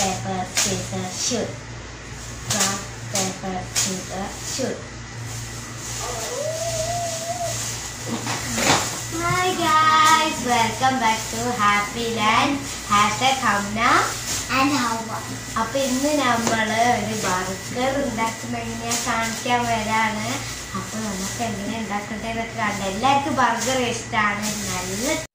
paper, scissors, shoot. Rock, paper, scissors, shoot. Hi guys, welcome back to Happy Land. Hashtag Hamna. And how അപ്പൊ ഇന്ന് നമ്മൾ ഒരു burger ഉണ്ടാക്കുന്ന എങ്ങനെയാ കാണിക്കാൻ വരാണ് അപ്പൊ നമുക്ക് എങ്ങനെ ഉണ്ടാക്കണ്ടേന്നൊക്കെ കണ്ട എല്ലാവർക്കും ബർഗർ ഇഷ്ടമാണ് നല്ല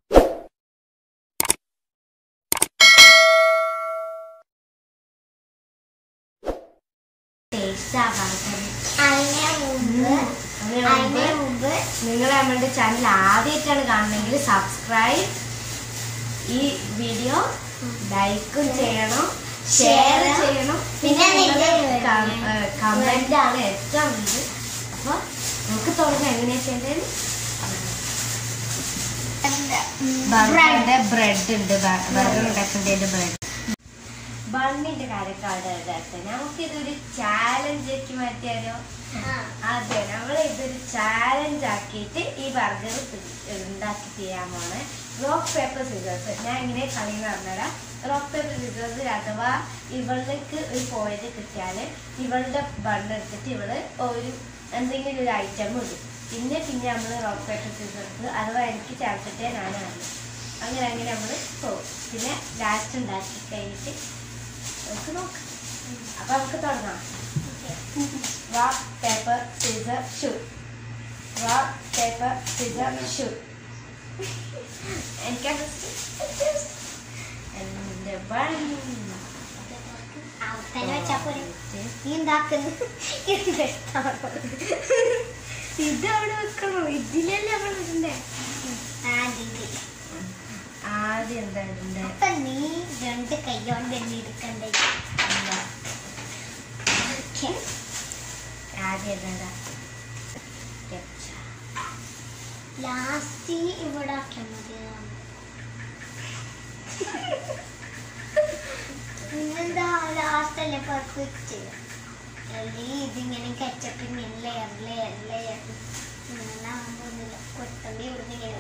നിങ്ങൾ നമ്മളുടെ ചാനൽ ആദ്യമായിട്ടാണ് കാണുന്നതെങ്കിൽ സബ്സ്ക്രൈബ് ഈ വീഡിയോ ലൈക്കും ചെയ്യണം ഷെയർ ചെയ്യണം. പിന്നെ കമന്റ് ആണ് ഏറ്റവും ഇത് അപ്പൊ നമുക്ക് തുടങ്ങാം. എങ്ങനെയാ ചെയ്യേണ്ടത്? ബർഗറിന്റെ ബ്രെഡ് ഉണ്ട്. ബർഗർ ഉണ്ടാക്കേണ്ടതിന്റെ ബ്രെഡ് ബണ്ണിന്റെ കാര്യക്കാട് നമുക്ക് ഇതൊരു ചാലഞ്ച് ആക്കി മാറ്റിയാലോ? അതെ നമ്മൾ ഇതൊരു ചാലഞ്ച് ആക്കിയിട്ട് ഈ ബർഗർ ഉണ്ടാക്കി ചെയ്യാൻ പോണ്. റോക്ക് പേപ്പർ സിസേഴ്സ് ഞാൻ ഇങ്ങനെ കളി പറഞ്ഞുതരാം. റോക്ക് പേപ്പർ സിസേഴ്സ് അഥവാ ഇവളിലേക്ക് ഒരു പോയിന്റ് കിട്ടിയാൽ ഇവളുടെ ബണ്ണ് എടുത്തിട്ട് ഇവൾ ഒരു എന്തെങ്കിലും ഒരു ഐറ്റം ഇടും. പിന്നെ പിന്നെ നമ്മൾ റോക്ക് പേപ്പർ സിസേഴ്സ് അഥവാ എനിക്ക് ചേർത്തിട്ടേ ഞാനാണ്. അങ്ങനെ അങ്ങനെ നമ്മൾ പോകും പിന്നെ ലാസ്റ്റ് ഉണ്ടാക്കി കഴിഞ്ഞിട്ട് നമുക്ക് നോക്കാം. അപ്പൊ നമുക്ക് തുടങ്ങാം. Rock, paper scissor shoot Rock, paper scissor shoot എനിക്ക് എന്റെ ബൺ അവത്തന്നെ വെച്ചാ പോരെ. നീ ഉണ്ടാക്കുന്നു ഇത് അവിടെ വെക്കണോ? ഇതിലല്ലേ നമ്മൾ ഇടണ്ടേ? ആദ്യം എന്താ ഇടണ്ടേ? അപ്പൊ നീ രണ്ട് കൈകൊണ്ട് തന്നെ എടുക്കണ്ടേ? ആദ്യം എന്താ ലാസ്റ്റ് ഇവിടെ ആക്കിയാൽ മതി പിന്നെന്താ ലാസ്റ്റ് അല്ലേ പെർഫെക്റ്റ് അല്ലെങ്കിൽ ഇതിങ്ങനെ കച്ചപ്പ് ഇങ്ങനെ ലെയർ ലെയർ ലെയർ ഇങ്ങനെ ആകുമ്പോന്നില്ല കൊത്തമ്പി ഇവിടുന്ന് ഇങ്ങനെ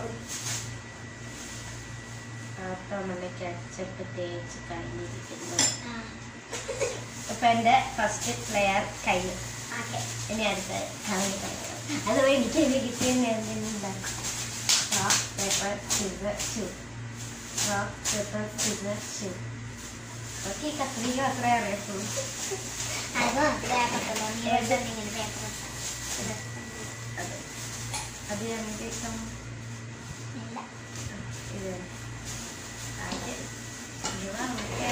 കച്ചപ്പ് തേച്ച് കഴിഞ്ഞിരിക്കുന്നു ആ. അപ്പൊ എന്റെ ഫസ്റ്റ് ലെയർ കഴിഞ്ഞു ഇനി അടുത്ത കളി കളിക്കണം അത് എനിക്ക് എനിക്ക് കിട്ടിയെന്ന് എന്തെങ്കിലും rock paper scissor shoot rock paper scissor shoot okay കത്രിക അത്ര അറിയത്തുള്ളൂ. അത്. എനിക്ക് ഇഷ്ടം ഇത് ആദ്യം ഇത് നമുക്ക്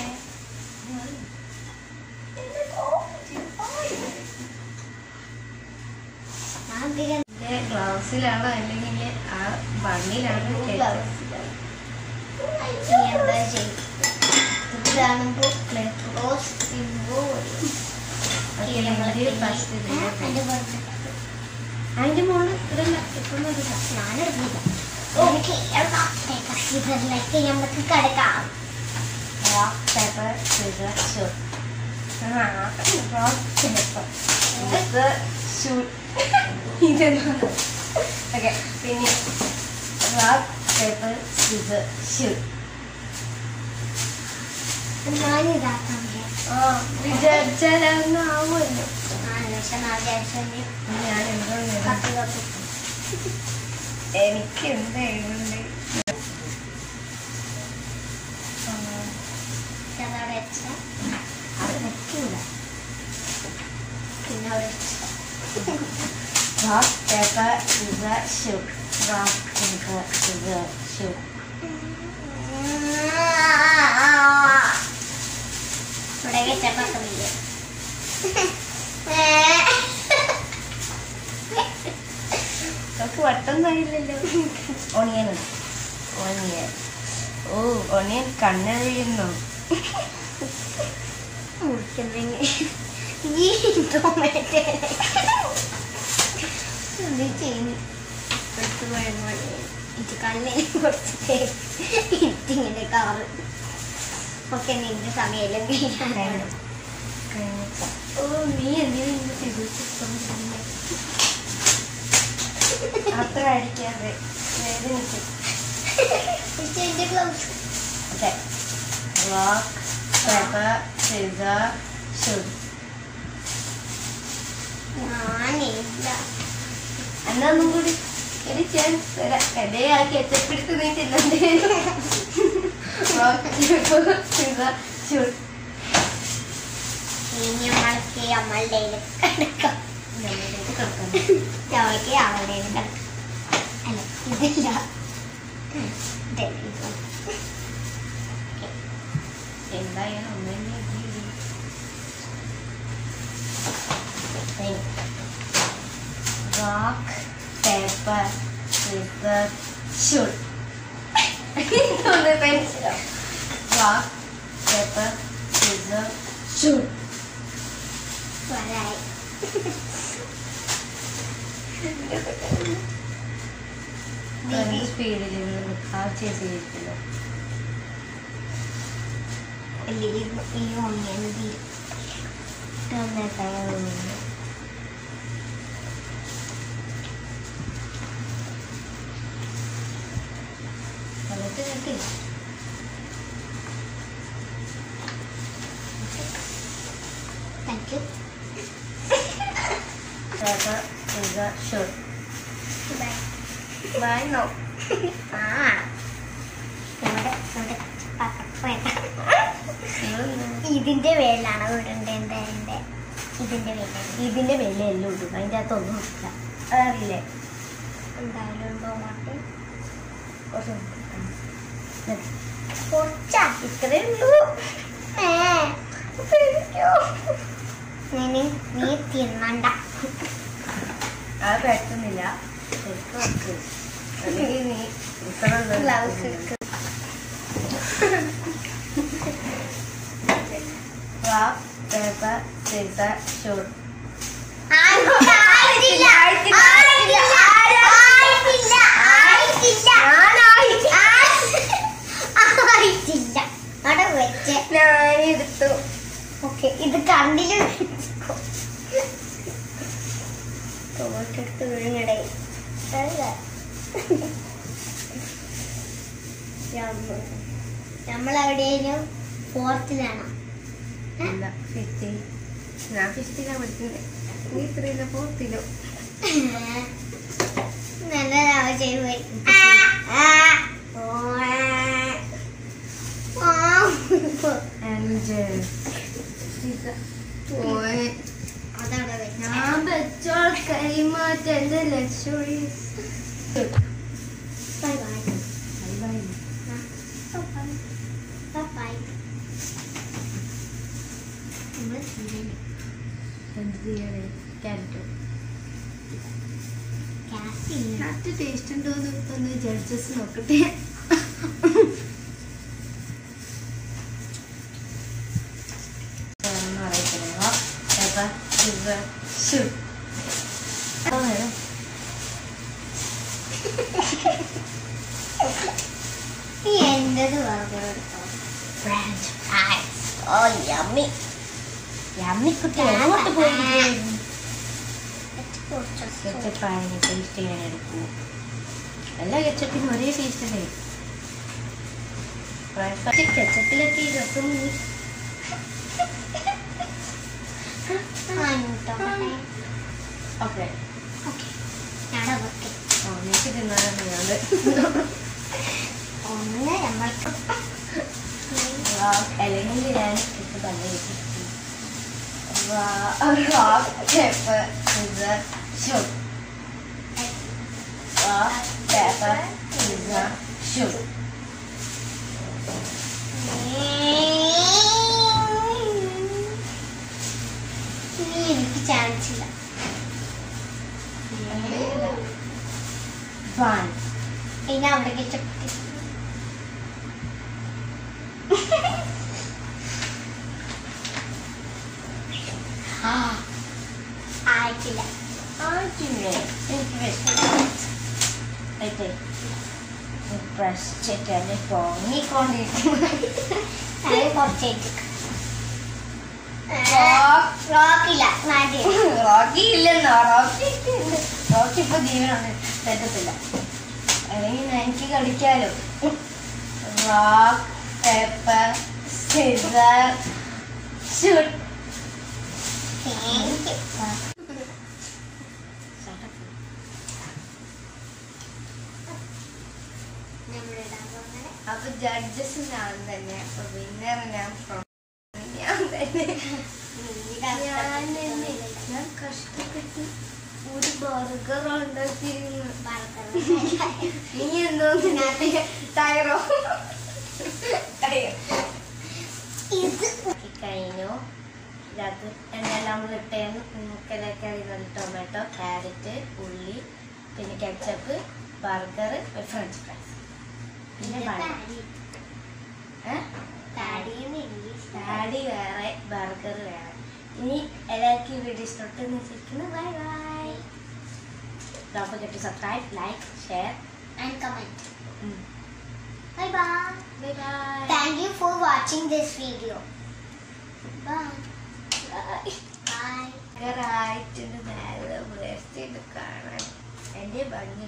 ഞാൻ പിന്നെ ഇതിന്റെ ഗ്ലൗസിലാണോ അല്ലെങ്കിൽ ആ എന്താ ചെയ്യും. ക്ലോസ് അതിന്റെ മോൾ നമുക്ക് കിടക്കാം. Rock, paper. ഇതെന്താണ്? Okay, പിന്നെ rock, പേപ്പർ സിസർ shoot. ഞാൻ ഇതാക്കാൻ വിചാരിച്ചു. ആ വിചാരിച്ചാൽ അതൊന്നും ആവുമല്ലോ എനിക്ക് എന്താ എഴുതണ്ടേ rock, is scissor, shoot. rock, and cut കമ്മില്ല നമുക്ക് പെട്ടെന്നായില്ലല്ലോ ഓണിയൻ ഓണിയൻ ഓ ഓണിയൻ കണ്ണെഴിയുന്നു മുറിക്കുന്നെങ്കിൽ. ഈ ടൊമാറ്റോ എടുത്തു പോയ ഇത് കണ്ണിന് കുറച്ച് ഇട്ടിങ്ങനെ കാറ് ഓക്കെ നിന്റെ സമയം. ഓ നീ എന്തിനാ? അത്ര അടിക്കാതെ വേദനിക്കും എന്റെ gloves okay rock paper scissor, shoot. ഞാനില്ല അല്ല. എന്തായാലും ഒന്ന് തന്നെ ഇല്ലേ. Rock, paper, scissor, shoot. ഇതൊന്ന് പെൻസിലോ Rock, paper, scissor, shoot. വരായി നല്ല സ്പീഡിൽ ആ ചെയ്തിരിക്കില്ല ഈ thank you paper, scissor, shoot. Bye Bye, no. ah. ഇതിന്റെ പേരിലാണ് വിടേണ്ടത് എന്റെ ഇതിന്റെ? വേല ഇതിന്റെ വേല എല്ലാം ഇടും. അതിന്റെ അകത്തൊന്നും ഇല്ല. അതറിയില്ലേ എന്തായാലും ഉണ്ടോ മാട്ടി കുറച്ച് കുറച്ചാ ഇത്രേ ഉള്ളൂ ഏ നീ തിന്നണ്ട അത് പറ്റുന്നില്ല. നീ ഇത്ര ആയിട്ടില്ല ഫോർത്തിലാണ്. ഫിഫ്റ്റി ഞാൻ ഫിഫ്റ്റിലാണ് പഠിക്കുന്നത് നീ ഇത്രയില്ല ഫോർത്തിലോ നല്ലതാവ ചെയ്തു പോയി. ഞാൻ വെച്ചോൾ കൈമാറ്റ എന്റെ luxury bye bye bye bye നമ്മൾ ചെയ്യണേ ക്യാരറ്റ് കറക്റ്റ് ടേസ്റ്റ് ഉണ്ടോ എന്ന് ഒന്ന് ജഡ്ജസ് നോക്കട്ടെ. എന്റത് വെറുതെ കൊടുക്കാം ഫ്രഞ്ച് ഫ്രൈസ് ഓ യമ്മി യമ്മി കുട്ടി എങ്ങോട്ട് പോയിരിക്കുന്നു ടേസ്റ്റ് ചെയ്യാൻ എടുക്കൂ എല്ലാ കെച്ചപ്പിനും ഒരേ ടേസ്റ്റ് അല്ലേ? കെച്ചപ്പിലൊക്കെ ഈ രസം ഓക്കെ. തിന്നാനാണ് ഞാൻ ഒന്ന് നമ്മൾക്ക് അല്ലെങ്കിൽ ഞാൻ ഇപ്പൊ തന്നെ rock, paper, scissor, shoot. Rock, paper, scissor, shoot. ഇനി എനിക്ക് ചാൻസ് ഇല്ല One. ഇനി അവിടേക്ക് ചപ്പി ആയിട്ടില്ല ആയിട്ടില്ലേ എനിക്ക് വിഷമം എടുത്തിട്ട് പ്രശ്നിച്ചിട്ട് അത് പൊങ്ങിക്കൊണ്ടിരിക്കും കുറച്ചേക്ക്. റോക്കില്ല അല്ലെങ്കിൽ എനിക്ക് കളിക്കാലോ. റോക്ക് പേപ്പർ സിസർ ഷൂട്ട് അപ്പൊ ജഡ്ജസ് ഞാൻ തന്നെ. അപ്പൊ വിന്നർ ഞാൻ ഞാൻ തന്നെ. ഞാൻ തന്നെ. ഞാൻ കഷ്ടപ്പെട്ട് ഒരു ബർഗർ ഉണ്ടാക്കിയിരുന്നു നീ എന്തോ ടയറോ ടയർ ഇത്. കഴിഞ്ഞു. ഇതിനകത്ത് എന്നെല്ലാം നമ്മൾ ഇട്ടേന്ന് മുക്കലൊക്കെ അതിനുള്ള ടൊമാറ്റോ ക്യാരറ്റ് ഉള്ളി പിന്നെ ketchup burger french fries daddy വേറെ ബർഗർ വേറെ ഇനി എല്ലാവർക്കും വീഡിയോ ഇഷ്ടപ്പെട്ടെന്ന് വിചാരിക്കുന്നു bye bye Don't forget to subscribe, like, share. and comment. Mm. Bye bye. Bye bye. Thank you for watching this video. Bye. Bye. Bye. ഭയങ്കരമായിട്ടുണ്ട് നേരെ breast കാണാൻ എന്റെ ഭംഗി